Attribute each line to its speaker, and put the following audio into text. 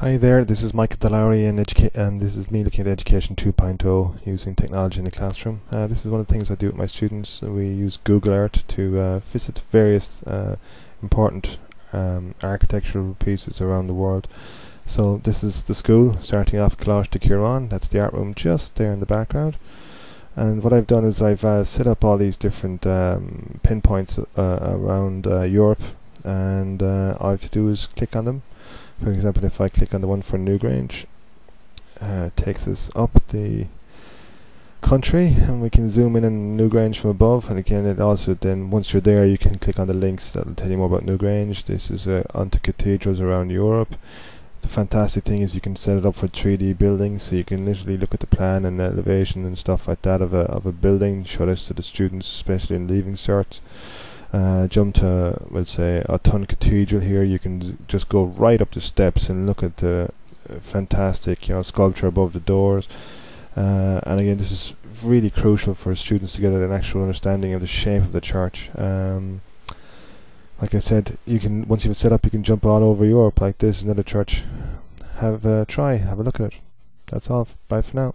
Speaker 1: Hi there, this is Michael Delowry and, and this is me looking at Education 2.0 using technology in the classroom. Uh, this is one of the things I do with my students. We use Google Earth to uh, visit various uh, important um, architectural pieces around the world. So this is the school, starting off Coláiste de Chiaráin, that's the art room just there in the background. And what I've done is I've uh, set up all these different um, pinpoints uh, around uh, Europe and all I have to do is click on them for example if I click on the one for Newgrange uh, it takes us up the country and we can zoom in on Newgrange from above. And again it also then once you're there you can click on the links that will tell you more about Newgrange. This is uh, onto cathedrals around Europe. The fantastic thing is you can set it up for 3D buildings so you can literally look at the plan and elevation and stuff like that of a, of a building show this to the students especially in leaving certs uh, jump to, let's say, Autun Cathedral here, you can just go right up the steps and look at the uh, fantastic, you know, sculpture above the doors. Uh, and again, this is really crucial for students to get an actual understanding of the shape of the church. Um, like I said, you can once you've set up, you can jump all over Europe like this. Another church. Have a try. Have a look at it. That's all. Bye for now.